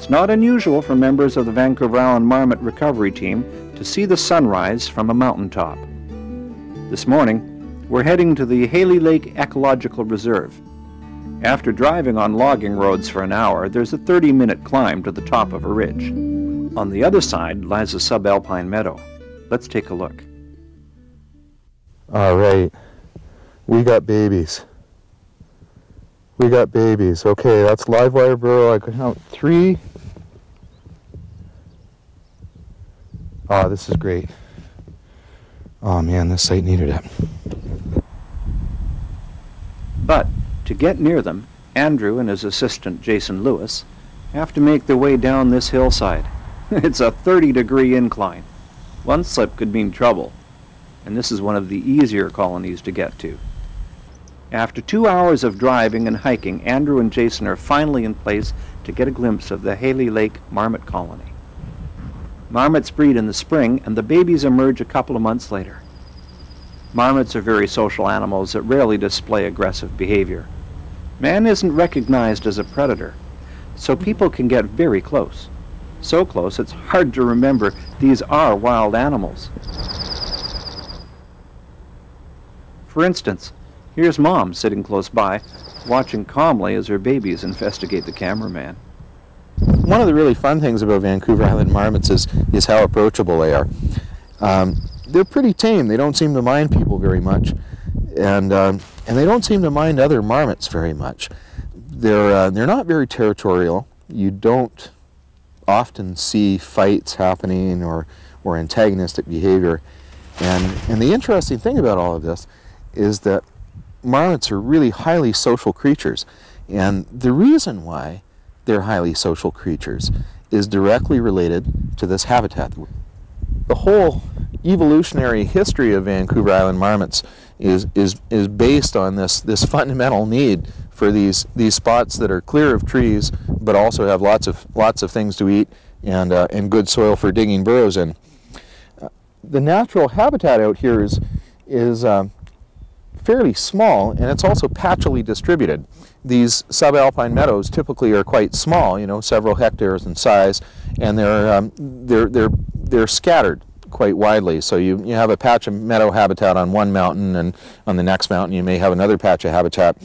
It's not unusual for members of the Vancouver Island Marmot Recovery Team to see the sunrise from a mountaintop. This morning, we're heading to the Haley Lake Ecological Reserve. After driving on logging roads for an hour, there's a 30-minute climb to the top of a ridge. On the other side lies a subalpine meadow. Let's take a look. All right, we got babies. We got babies. Okay, that's live wire burrow. I could count three. Oh, this is great. Oh man, this site needed it. But to get near them, Andrew and his assistant Jason Lewis have to make their way down this hillside. it's a 30 degree incline. One slip could mean trouble, and this is one of the easier colonies to get to. After two hours of driving and hiking, Andrew and Jason are finally in place to get a glimpse of the Haley Lake Marmot colony. Marmots breed in the spring, and the babies emerge a couple of months later. Marmots are very social animals that rarely display aggressive behavior. Man isn't recognized as a predator, so people can get very close. So close it's hard to remember these are wild animals. For instance, here's Mom sitting close by, watching calmly as her babies investigate the cameraman. One of the really fun things about Vancouver Island marmots is, is how approachable they are. Um, they're pretty tame. They don't seem to mind people very much, and um, and they don't seem to mind other marmots very much. They're uh, they're not very territorial. You don't often see fights happening or or antagonistic behavior, and and the interesting thing about all of this is that marmots are really highly social creatures, and the reason why they're highly social creatures is directly related to this habitat. The whole evolutionary history of Vancouver Island marmots is, is, is based on this, this fundamental need for these, these spots that are clear of trees but also have lots of, lots of things to eat and, uh, and good soil for digging burrows in. Uh, the natural habitat out here is, is uh, fairly small and it's also patchily distributed. These subalpine meadows typically are quite small, you know, several hectares in size, and they're, um, they're, they're, they're scattered quite widely. So you, you have a patch of meadow habitat on one mountain, and on the next mountain you may have another patch of habitat.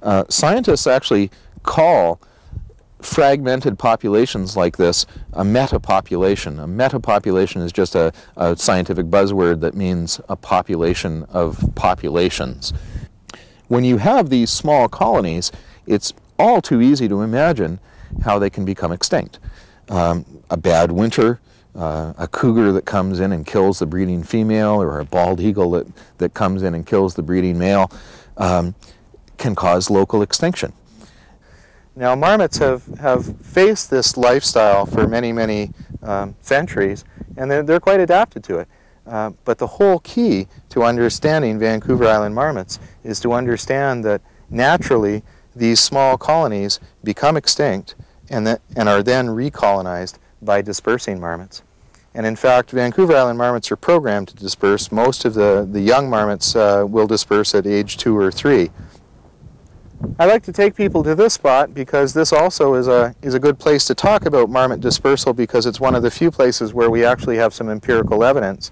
Uh, scientists actually call fragmented populations like this a metapopulation. A metapopulation is just a, a scientific buzzword that means a population of populations. When you have these small colonies, it's all too easy to imagine how they can become extinct. Um, a bad winter, uh, a cougar that comes in and kills the breeding female or a bald eagle that, that comes in and kills the breeding male um, can cause local extinction. Now marmots have, have faced this lifestyle for many, many um, centuries and they're, they're quite adapted to it. Uh, but the whole key to understanding Vancouver Island marmots is to understand that naturally these small colonies become extinct and, that, and are then recolonized by dispersing marmots. And in fact, Vancouver Island marmots are programmed to disperse. Most of the, the young marmots uh, will disperse at age two or three. I like to take people to this spot because this also is a, is a good place to talk about marmot dispersal because it's one of the few places where we actually have some empirical evidence.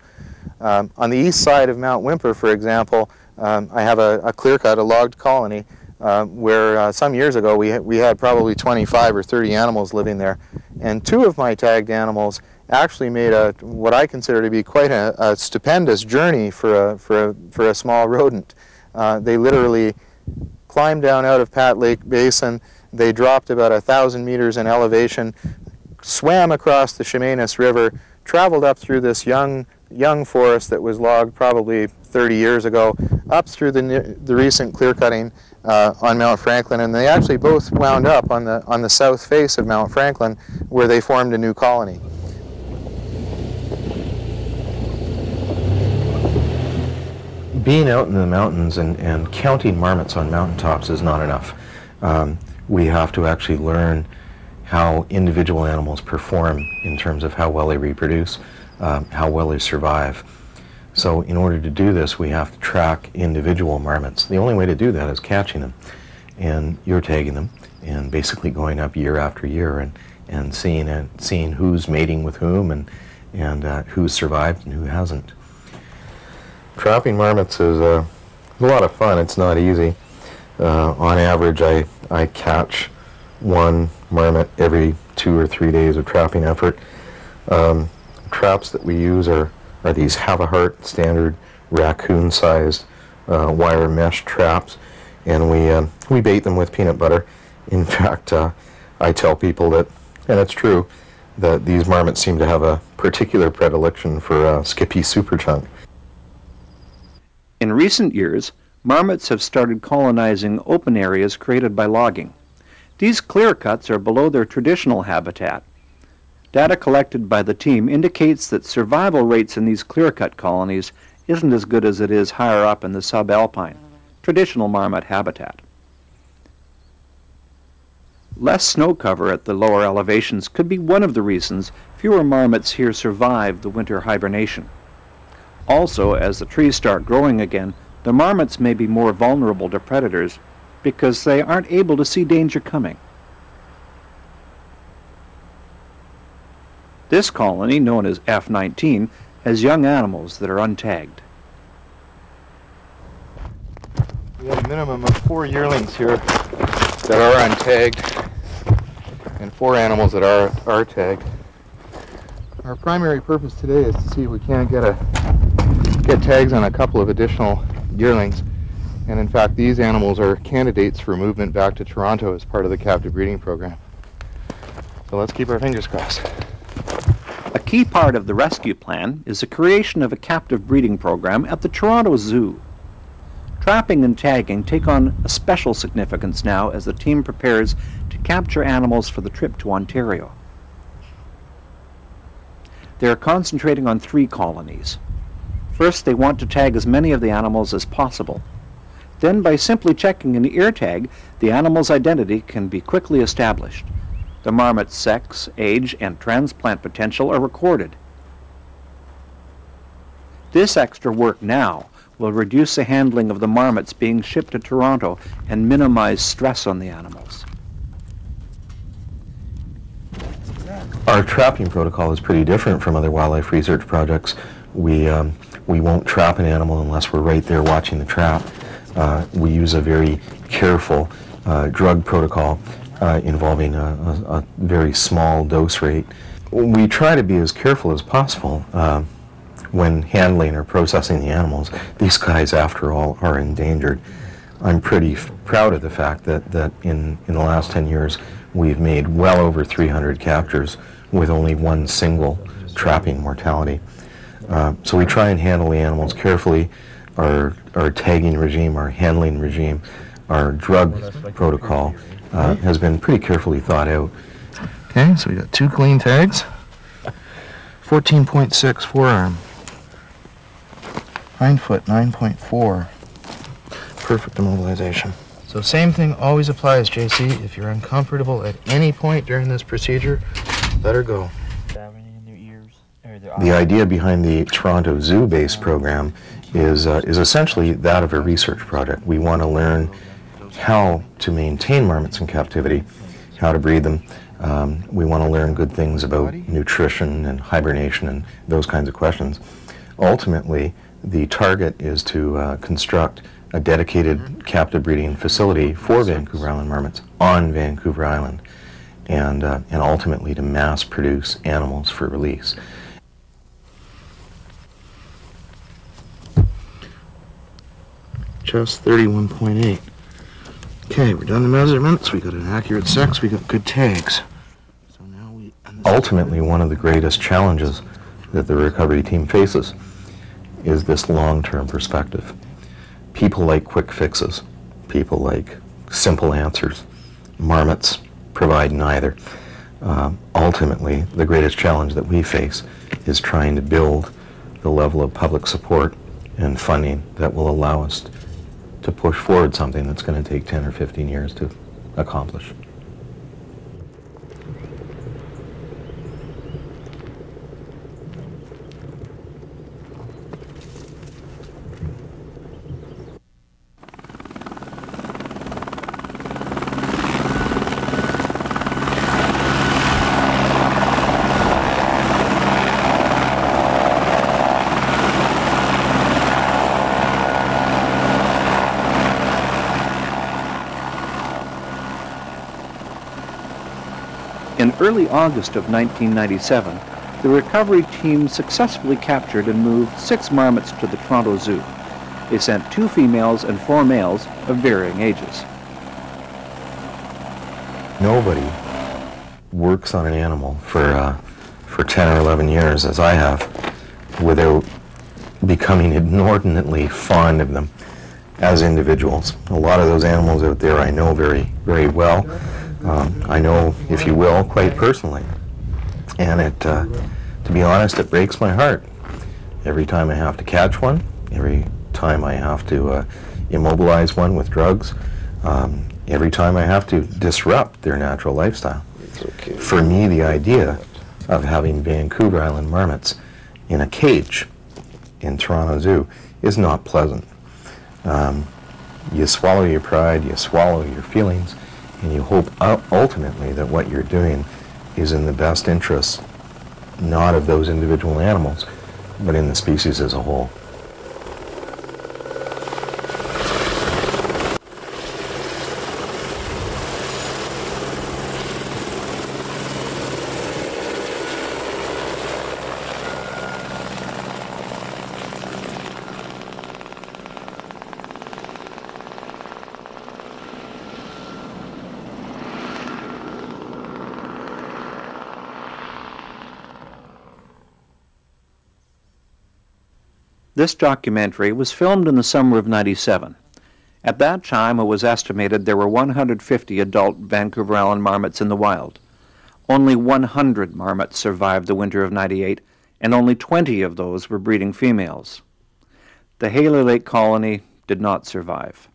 Um, on the east side of Mount Whymper, for example, um, I have a, a clear cut, a logged colony, uh, where uh, some years ago we, ha we had probably 25 or 30 animals living there. And two of my tagged animals actually made a, what I consider to be quite a, a stupendous journey for a, for a, for a small rodent. Uh, they literally climbed down out of Pat Lake Basin, they dropped about a thousand meters in elevation, swam across the Chemainus River, traveled up through this young young forest that was logged probably 30 years ago, up through the, the recent clear cutting uh, on Mount Franklin, and they actually both wound up on the, on the south face of Mount Franklin where they formed a new colony. Being out in the mountains and, and counting marmots on mountaintops is not enough. Um, we have to actually learn how individual animals perform in terms of how well they reproduce um, how well they survive. So in order to do this, we have to track individual marmots. The only way to do that is catching them. And you're tagging them and basically going up year after year and, and seeing it, seeing who's mating with whom and and uh, who's survived and who hasn't. Trapping marmots is uh, a lot of fun. It's not easy. Uh, on average, I I catch one marmot every two or three days of trapping effort. Um, traps that we use are are these Havahart standard raccoon-sized uh, wire mesh traps, and we uh, we bait them with peanut butter. In fact, uh, I tell people that, and it's true, that these marmots seem to have a particular predilection for uh, Skippy Superchunk. In recent years, marmots have started colonizing open areas created by logging. These clear cuts are below their traditional habitat. Data collected by the team indicates that survival rates in these clear-cut colonies isn't as good as it is higher up in the subalpine, traditional marmot habitat. Less snow cover at the lower elevations could be one of the reasons fewer marmots here survive the winter hibernation. Also, as the trees start growing again, the marmots may be more vulnerable to predators because they aren't able to see danger coming. This colony, known as F-19, has young animals that are untagged. We have a minimum of four yearlings here that are untagged and four animals that are, are tagged. Our primary purpose today is to see if we can't get a get tags on a couple of additional yearlings. And in fact, these animals are candidates for movement back to Toronto as part of the captive breeding program. So let's keep our fingers crossed. A key part of the rescue plan is the creation of a captive breeding program at the Toronto Zoo. Trapping and tagging take on a special significance now as the team prepares to capture animals for the trip to Ontario. They are concentrating on three colonies. First, they want to tag as many of the animals as possible. Then, by simply checking an ear tag, the animal's identity can be quickly established. The marmot's sex, age, and transplant potential are recorded. This extra work now will reduce the handling of the marmots being shipped to Toronto and minimize stress on the animals. Our trapping protocol is pretty different from other wildlife research projects. We, um, we won't trap an animal unless we're right there watching the trap. Uh, we use a very careful uh, drug protocol uh, involving a, a, a, very small dose rate. We try to be as careful as possible. Uh, when handling or processing the animals. These guys, after all, are endangered. I'm pretty proud of the fact that, that in, in the last 10 years we've made well over 300 captures with only one single trapping mortality. Uh, so we try and handle the animals carefully. Our, our tagging regime, our handling regime, our drug protocol uh, has been pretty carefully thought out. Okay, so we got two clean tags. 14.6 forearm. Hind foot 9.4. Perfect immobilization. So same thing always applies, JC. If you're uncomfortable at any point during this procedure, let her go. The idea behind the Toronto Zoo based program is, uh, is essentially that of a research project. We want to learn how to maintain marmots in captivity, how to breed them. Um, we want to learn good things about nutrition and hibernation and those kinds of questions. Ultimately, the target is to uh, construct a dedicated captive breeding facility for Vancouver Island marmots on Vancouver Island and, uh, and ultimately to mass produce animals for release. Just 31.8. Okay, we're done the measurements. We got an accurate sex. We got good tags. So now we. Ultimately, one of the greatest challenges that the recovery team faces is this long-term perspective. People like quick fixes. People like simple answers. Marmots provide neither. Uh, ultimately, the greatest challenge that we face is trying to build the level of public support and funding that will allow us to push forward something that's going to take 10 or 15 years to accomplish. Early August of 1997, the recovery team successfully captured and moved six marmots to the Toronto Zoo. They sent two females and four males of varying ages. Nobody works on an animal for, uh, for 10 or 11 years, as I have, without becoming inordinately fond of them as individuals. A lot of those animals out there I know very, very well. Um, I know, if you will, quite personally. And it, uh, to be honest, it breaks my heart every time I have to catch one, every time I have to uh, immobilize one with drugs, um, every time I have to disrupt their natural lifestyle. Okay. For me, the idea of having Vancouver Island marmots in a cage in Toronto Zoo is not pleasant. Um, you swallow your pride, you swallow your feelings, and you hope uh, ultimately that what you're doing is in the best interests, not of those individual animals, but in the species as a whole. This documentary was filmed in the summer of 97. At that time, it was estimated there were 150 adult Vancouver Island marmots in the wild. Only 100 marmots survived the winter of 98, and only 20 of those were breeding females. The Haley Lake colony did not survive.